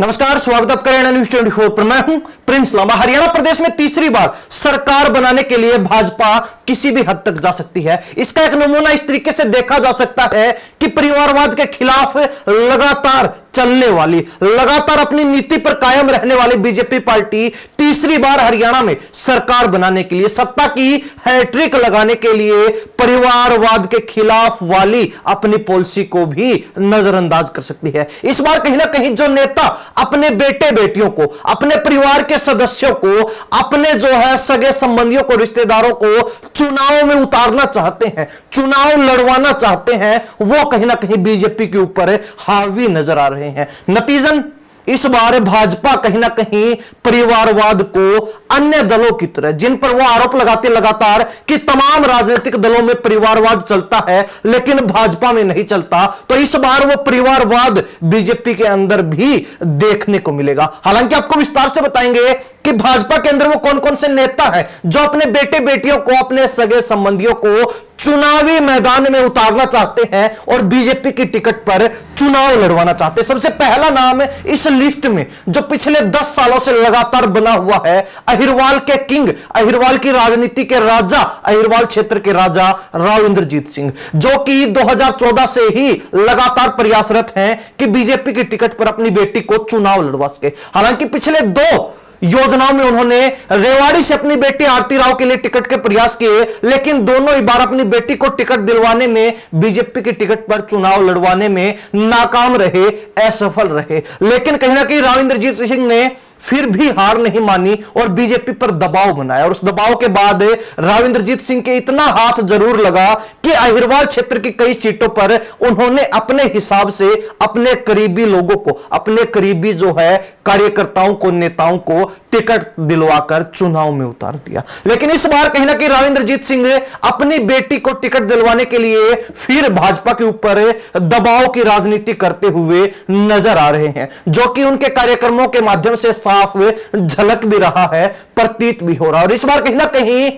नमस्कार, स्वागत आप हरियाणा न्यूज़ ट्वेंटी फोर पर। मैं हूँ प्रिंस लामा। हरियाणा प्रदेश में तीसरी बार सरकार बनाने के लिए भाजपा किसी भी हद तक जा सकती है। इसका एक नमूना इस तरीके से देखा जा सकता है कि परिवारवाद के खिलाफ लगातार चलने वाली, लगातार अपनी नीति पर कायम रहने वाली बीजेपी पार्टी तीसरी बार हरियाणा में सरकार बनाने के लिए, सत्ता की हैट्रिक लगाने के लिए परिवारवाद के खिलाफ वाली अपनी पॉलिसी को भी नजरअंदाज कर सकती है। इस बार कहीं ना कहीं जो नेता अपने बेटे बेटियों को, अपने परिवार के सदस्यों को, अपने जो है सगे संबंधियों को, रिश्तेदारों को चुनाव में उतारना चाहते हैं, चुनाव लड़वाना चाहते हैं, वो कहीं ना कहीं बीजेपी के ऊपर हावी नज़र आ रहे हैं। नतीजन इस बार भाजपा कहीं ना कहीं परिवारवाद को अन्य दलों की तरह, जिन पर वो आरोप लगाते लगातार कि तमाम राजनीतिक दलों में परिवारवाद चलता है, लेकिन भाजपा में नहीं चलता तो इस बार वो परिवारवाद बीजेपी के अंदर भी देखने को मिलेगा। हालाँकि आपको विस्तार से बताएँगे कि भाजपा के अंदर वो कौन कौन से नेता है, जो अपने बेटे बेटियों को, अपने सगे संबंधियों को चुनावी मैदान में उतारना चाहते हैं और बीजेपी की टिकट पर चुनाव लड़वाना चाहते हैं। सबसे पहला नाम है इस लिस्ट में, जो पिछले दस सालों से लगातार बना हुआ है, अहिरवाल के किंग, अहिरवाल की राजनीति के राजा, अहिरवाल क्षेत्र के राजा राव इंद्रजीत सिंह, जो कि 2014 से ही लगातार प्रयासरत हैं कि बीजेपी की टिकट पर अपनी बेटी को चुनाव लड़वा सके। हालाँकि पिछले दो योजनाओं में उन्होंने रेवाड़ी से अपनी बेटी आरती राव के लिए टिकट के प्रयास किए, लेकिन दोनों ही बार अपनी बेटी को टिकट दिलवाने में, बीजेपी के टिकट पर चुनाव लड़वाने में नाकाम रहे, असफल रहे। लेकिन कहीं ना कहीं राव इंद्रजीत सिंह ने फिर भी हार नहीं मानी और बीजेपी पर दबाव बनाया। और उस दबाव के बाद राविंद्रजीत सिंह के इतना हाथ ज़रूर लगा कि अहिरवाल क्षेत्र की कई सीटों पर उन्होंने अपने हिसाब से अपने करीबी लोगों को, अपने करीबी जो है कार्यकर्ताओं को, नेताओं को टिकट दिलवाकर चुनाव में उतार दिया। लेकिन इस बार कहीं ना कहीं राविंद्रजीत सिंह अपनी बेटी को टिकट दिलवाने के लिए फिर भाजपा के ऊपर दबाव की राजनीति करते हुए नज़र आ रहे हैं, जो कि उनके कार्यक्रमों के माध्यम से साफ़ झलक भी रहा है, प्रतीत भी हो रहा है। और इस बार कहीं ना कहीं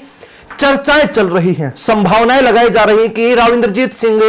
चर्चाएँ चल रही हैं, संभावनाएँ लगाई जा रही हैं कि राविंद्रजीत सिंह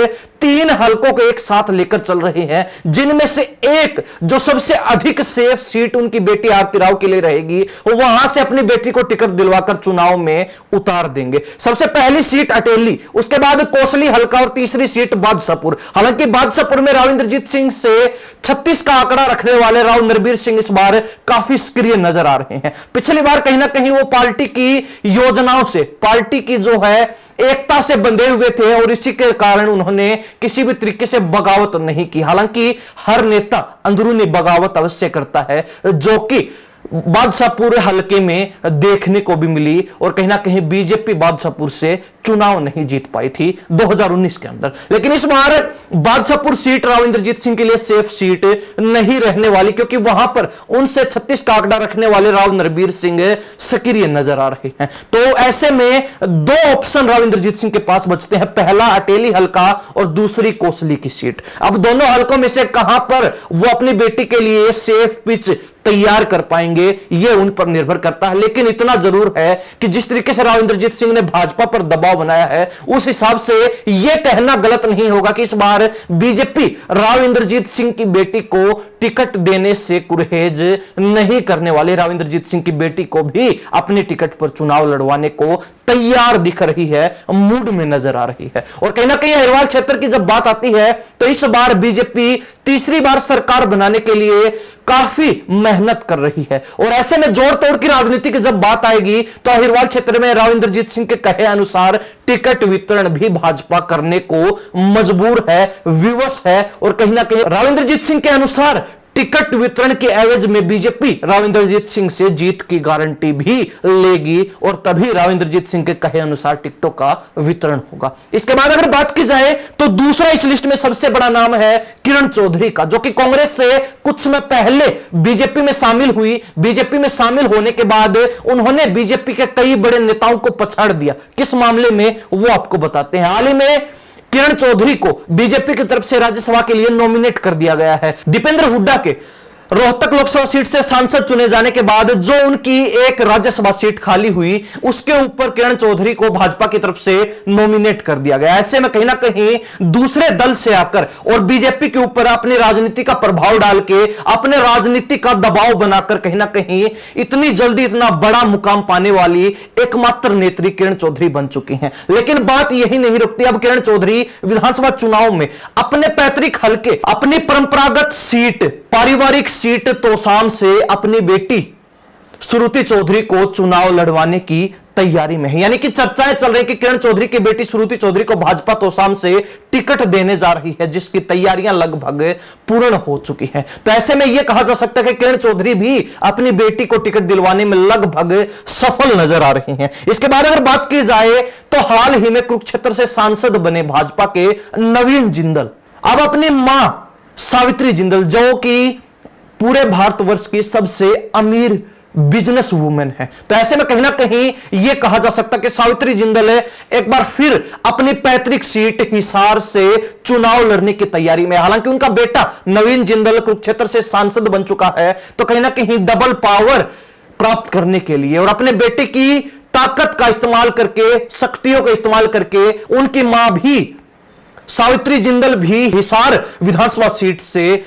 तीन हलकों को एक साथ लेकर चल रहे हैं, जिनमें से एक जो सबसे अधिक सेफ़ सीट उनकी बेटी आरती राव के लिए रहेगी, वो वहाँ से अपनी बेटी को टिकट दिलवाकर चुनाव में उतार देंगे। सबसे पहली सीट अटेली, उसके बाद कोसली हल्का और तीसरी सीट बादशाहपुर। हालाँकि बादशाहपुर में राविंद्रजीत सिंह से 36 का आंकड़ा रखने वाले राव नरबीर सिंह इस बार काफ़ी सक्रिय नज़र आ रहे हैं। पिछली बार कहीं ना कहीं वो पार्टी की योजनाओं से, पार्टी की जो है एकता से बंधे हुए थे और इसी के कारण उन्होंने किसी भी तरीके से बगावत नहीं की। हालाँकि हर नेता अंदरूनी बगावत अवश्य करता है, जो कि बादशाहपुर हलके में देखने को भी मिली और कहीं ना कहीं बीजेपी बादशाहपुर से चुनाव नहीं जीत पाई थी 2019 के अंदर। लेकिन इस बार बादशाहपुर सीट राव इंद्रजीत सिंह के लिए सेफ़ सीट नहीं रहने वाली, क्योंकि वहाँ पर उनसे 36 का आंकड़ा रखने वाले राव नरबीर सिंह सक्रिय नज़र आ रहे हैं। तो ऐसे में दो ऑप्शन राव इंद्रजीत सिंह के पास बचते हैं, पहला अटेली हल्का और दूसरी कोसली की सीट। अब दोनों हल्कों में से कहाँ पर वो अपनी बेटी के लिए सेफ़ पिच तैयार कर पाएँगे यह उन पर निर्भर करता है। लेकिन इतना ज़रूर है कि जिस तरीके से राव इंद्रजीत सिंह ने भाजपा पर दबाव बनाया है, उस हिसाब से यह कहना गलत नहीं होगा कि इस बार बीजेपी राव इंद्रजीत सिंह की बेटी को टिकट देने से कुरहेज नहीं करने वाले। राव इंद्रजीत सिंह की बेटी को भी अपने टिकट पर चुनाव लड़वाने को तैयार दिख रही है, मूड में नज़र आ रही है। और कहीं ना कहीं अहिरवाल क्षेत्र की जब बात आती है तो इस बार बीजेपी तीसरी बार सरकार बनाने के लिए काफ़ी मेहनत कर रही है। और ऐसे में जोड़ तोड़ की राजनीति की जब बात आएगी तो अहिरवाल क्षेत्र में राव इंद्रजीत सिंह के कहे अनुसार टिकट वितरण भी भाजपा करने को मजबूर है, विवश है। और कहीं ना कहीं राव इंद्रजीत सिंह के अनुसार टिकट वितरण के एवज में बीजेपी राविंद्रजीत सिंह से जीत की गारंटी भी लेगी और तभी राविंद्रजीत सिंह के कहे अनुसार टिकटों का वितरण होगा। इसके बाद अगर बात की जाए तो दूसरा इस लिस्ट में सबसे बड़ा नाम है किरण चौधरी का, जो कि कांग्रेस से कुछ समय पहले बीजेपी में शामिल हुई। बीजेपी में शामिल होने के बाद उन्होंने बीजेपी के कई बड़े नेताओं को पछाड़ दिया। किस मामले में, वो आपको बताते हैं। हाल ही में किरण चौधरी को बीजेपी की तरफ़ से राज्यसभा के लिए नॉमिनेट कर दिया गया है। दीपेंद्र हुड्डा के रोहतक लोकसभा सीट से सांसद चुने जाने के बाद जो उनकी एक राज्यसभा सीट खाली हुई, उसके ऊपर किरण चौधरी को भाजपा की तरफ़ से नॉमिनेट कर दिया गया। ऐसे में कहीं ना कहीं दूसरे दल से आकर और बीजेपी के ऊपर अपनी राजनीति का प्रभाव डाल के, अपने राजनीति का दबाव बनाकर कहीं ना कहीं इतनी जल्दी इतना बड़ा मुकाम पाने वाली एकमात्र नेत्री किरण चौधरी बन चुकी है। लेकिन बात यही नहीं रुकती। अब किरण चौधरी विधानसभा चुनाव में अपने पैतृक हल्के अपनी परंपरागत सीट, पारिवारिक सीट तोसाम से अपनी बेटी श्रुति चौधरी को चुनाव लड़वाने की तैयारी में है। यानी कि चर्चाएँ चल रही कि किरण चौधरी की बेटी श्रुति चौधरी को भाजपा तोसाम से टिकट देने जा रही है, जिसकी तैयारियाँ लगभग पूर्ण हो चुकी हैं। तो ऐसे में यह कहा जा सकता है कि किरण चौधरी भी अपनी बेटी को टिकट दिलवाने में लगभग सफल नज़र आ रही हैं। इसके बाद अगर बात की जाए तो हाल ही में कुरुक्षेत्र से सांसद बने भाजपा के नवीन जिंदल, अब अपनी माँ सावित्री जिंदल, जो कि पूरे भारतवर्ष की सबसे अमीर बिज़नेस वुमेन है। तो ऐसे में कहीं ना कहीं यह कहा जा सकता कि सावित्री जिंदल एक बार फिर अपनी पैतृक सीट हिसार से चुनाव लड़ने की तैयारी में हालाँकि उनका बेटा नवीन जिंदल कुरुक्षेत्र से सांसद बन चुका है तो कहीं ना कहीं डबल पावर प्राप्त करने के लिए और अपने बेटे की ताकत का इस्तेमाल करके, शक्तियों का इस्तेमाल करके उनकी माँ भी, सावित्री जिंदल भी हिसार विधानसभा सीट से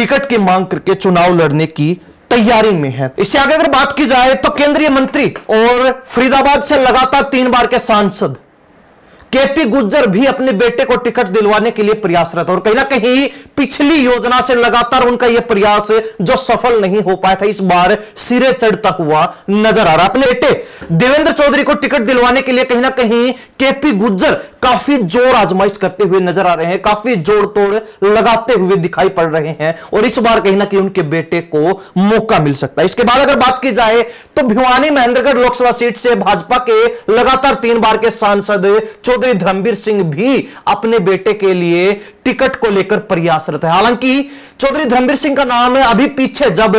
टिकट की मांग करके चुनाव लड़ने की तैयारी में है। इससे आगे अगर बात की जाए तो केंद्रीय मंत्री और फरीदाबाद से लगातार तीन बार के सांसद केपी गुज्जर भी अपने बेटे को टिकट दिलवाने के लिए प्रयासरत और कहीं ना कहीं पिछली योजना से लगातार उनका यह प्रयास जो सफल नहीं हो पाया था, इस बार सिरे चढ़ता हुआ नज़र आ रहा अपने बेटे देवेंद्र चौधरी को टिकट दिलवाने के लिए कहीं ना कहीं केपी गुज्जर काफ़ी ज़ोर आजमाइश करते हुए नज़र आ रहे हैं, काफ़ी जोड़ तोड़ लगाते हुए दिखाई पड़ रहे हैं और इस बार कहीं ना कहीं उनके बेटे को मौका मिल सकता है। इसके बाद अगर बात की जाए तो भिवानी महेंद्रगढ़ लोकसभा सीट से भाजपा के लगातार तीन बार के सांसद चौधरी धर्मवीर सिंह भी अपने बेटे के लिए टिकट को लेकर प्रयासरत है। हालाँकि चौधरी धर्मवीर सिंह का नाम है, अभी पीछे जब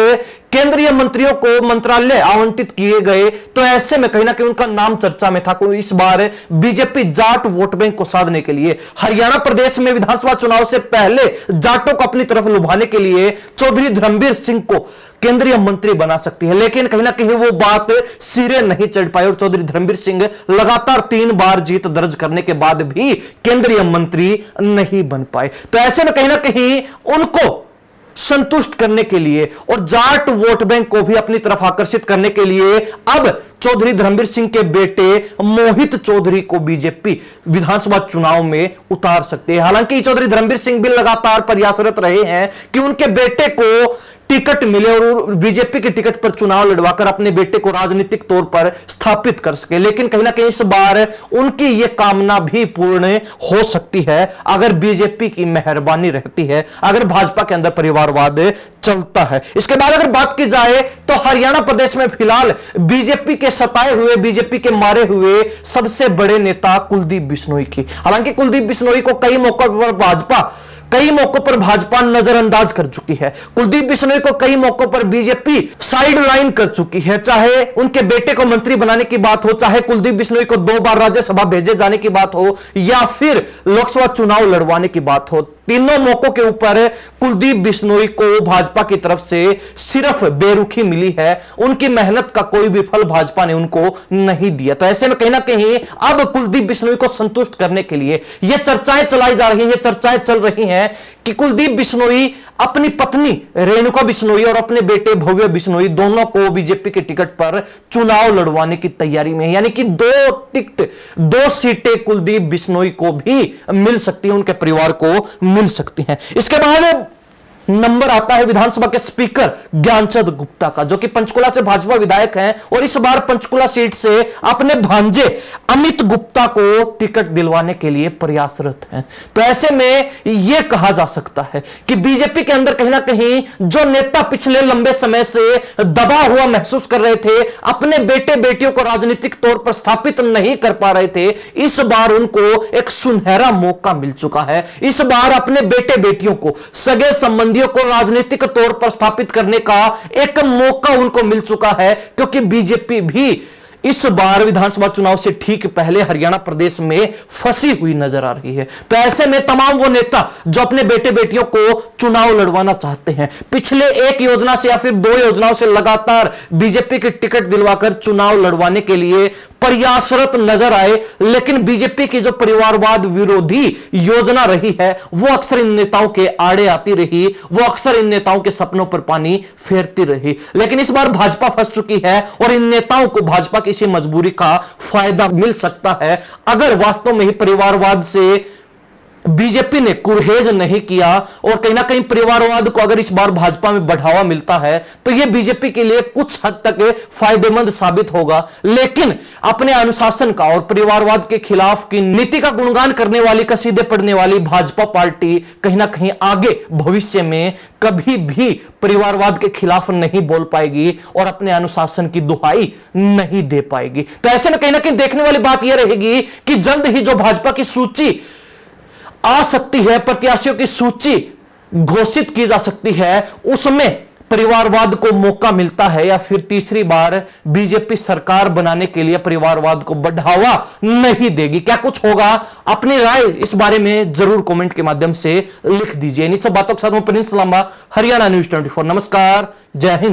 केंद्रीय मंत्रियों को मंत्रालय आवंटित किए गए तो ऐसे में कहीं ना कहीं उनका नाम चर्चा में था। इस बार बीजेपी जाट वोट बैंक को साधने के लिए, हरियाणा प्रदेश में विधानसभा चुनाव से पहले जाटों को अपनी तरफ़ लुभाने के लिए चौधरी धर्मवीर सिंह को केंद्रीय मंत्री बना सकती है। लेकिन कहीं ना कहीं वो बात सिरे नहीं चढ़ पाई और चौधरी धर्मवीर सिंह लगातार तीन बार जीत दर्ज करने के बाद भी केंद्रीय मंत्री नहीं बन पाए। तो ऐसे में कहीं ना कहीं उनको संतुष्ट करने के लिए और जाट वोट बैंक को भी अपनी तरफ़ आकर्षित करने के लिए अब चौधरी धर्मवीर सिंह के बेटे मोहित चौधरी को बीजेपी विधानसभा चुनाव में उतार सकते हैं। हालाँकि चौधरी धर्मवीर सिंह भी लगातार प्रयासरत रहे हैं कि उनके बेटे को टिकट मिले और बीजेपी के टिकट पर चुनाव लड़वाकर अपने बेटे को राजनीतिक तौर पर स्थापित कर सके। लेकिन कहीं ना कहीं इस बार उनकी यह कामना भी पूर्ण हो सकती है, अगर बीजेपी की मेहरबानी रहती है, अगर भाजपा के अंदर परिवारवाद चलता है। इसके बाद अगर बात की जाए तो हरियाणा प्रदेश में फ़िलहाल बीजेपी के सताए हुए, बीजेपी के मारे हुए सबसे बड़े नेता कुलदीप बिश्नोई की। हालाँकि कुलदीप बिश्नोई को कई मौकों पर भाजपा कई मौकों पर भाजपा नजरअंदाज कर चुकी है। कुलदीप बिश्नोई को कई मौकों पर बीजेपी साइड लाइन कर चुकी है। चाहे उनके बेटे को मंत्री बनाने की बात हो, चाहे कुलदीप बिश्नोई को दो बार राज्यसभा भेजे जाने की बात हो, या फिर लोकसभा चुनाव लड़वाने की बात हो तीनों मौकों के ऊपर कुलदीप बिश्नोई को भाजपा की तरफ़ से सिर्फ़ बेरुखी मिली है। उनकी मेहनत का कोई भी फल भाजपा ने उनको नहीं दिया। तो ऐसे में कहीं ना कहीं अब कुलदीप बिश्नोई को संतुष्ट करने के लिए यह चर्चाएँ चलाई जा रही हैं चर्चाएँ चल रही हैं कि कुलदीप बिश्नोई, अपनी पत्नी रेणुका बिश्नोई और अपने बेटे भव्य बिश्नोई दोनों को बीजेपी के टिकट पर चुनाव लड़वाने की तैयारी में है। यानी कि दो टिकट, दो सीटें कुलदीप बिश्नोई को भी मिल सकती है, उनके परिवार को मिल सकती हैं। इसके बाद नंबर आता है विधानसभा के स्पीकर ज्ञानचंद गुप्ता का, जो कि पंचकुला से भाजपा विधायक हैं और इस बार पंचकुला सीट से अपने भांजे अमित गुप्ता को टिकट दिलवाने के लिए प्रयासरत हैं। तो ऐसे में यह कहा जा सकता है कि बीजेपी के अंदर कहीं ना कहीं जो नेता पिछले लंबे समय से दबा हुआ महसूस कर रहे थे, अपने बेटे बेटियों को राजनीतिक तौर पर स्थापित नहीं कर पा रहे थे, इस बार उनको एक सुनहरा मौका मिल चुका है। इस बार अपने बेटे बेटियों को, सगे संबंधियों को राजनीतिक तौर पर स्थापित करने का एक मौका उनको मिल चुका है, क्योंकि बीजेपी भी इस बार विधानसभा चुनाव से ठीक पहले हरियाणा प्रदेश में फंसी हुई नज़र आ रही है। तो ऐसे में तमाम वो नेता जो अपने बेटे बेटियों को चुनाव लड़वाना चाहते हैं, पिछले एक योजना से या फिर दो योजनाओं से लगातार बीजेपी की टिकट दिलवाकर चुनाव लड़वाने के लिए प्रयासरत नज़र आए, लेकिन बीजेपी की जो परिवारवाद विरोधी योजना रही है, वो अक्सर इन नेताओं के आड़े आती रही, वो अक्सर इन नेताओं के सपनों पर पानी फेरती रही। लेकिन इस बार भाजपा फंस चुकी है और इन नेताओं को भाजपा की इसी मजबूरी का फ़ायदा मिल सकता है। अगर वास्तव में ही परिवारवाद से बीजेपी ने कुरहेज नहीं किया और कहीं ना कहीं परिवारवाद को अगर इस बार भाजपा में बढ़ावा मिलता है तो यह बीजेपी के लिए कुछ हद तक फ़ायदेमंद साबित होगा। लेकिन अपने अनुशासन का और परिवारवाद के खिलाफ की नीति का गुणगान करने वाली, कसीदे पढ़ने वाली भाजपा पार्टी कहीं ना कहीं आगे भविष्य में कभी भी परिवारवाद के खिलाफ नहीं बोल पाएगी और अपने अनुशासन की दुहाई नहीं दे पाएगी। तो ऐसे में कहीं ना कहीं देखने वाली बात यह रहेगी कि जल्द ही जो भाजपा की सूची आ सकती है, प्रत्याशियों की सूची घोषित की जा सकती है। उसमें परिवारवाद को मौका मिलता है या फिर तीसरी बार बीजेपी सरकार बनाने के लिए परिवारवाद को बढ़ावा नहीं देगी। क्या कुछ होगा? अपनी राय इस बारे में ज़रूर कमेंट के माध्यम से लिख दीजिए। इन सब बातों के साथ मैं प्रिंस लांबा हरियाणा न्यूज़ 24 नमस्कार, जय हिंद।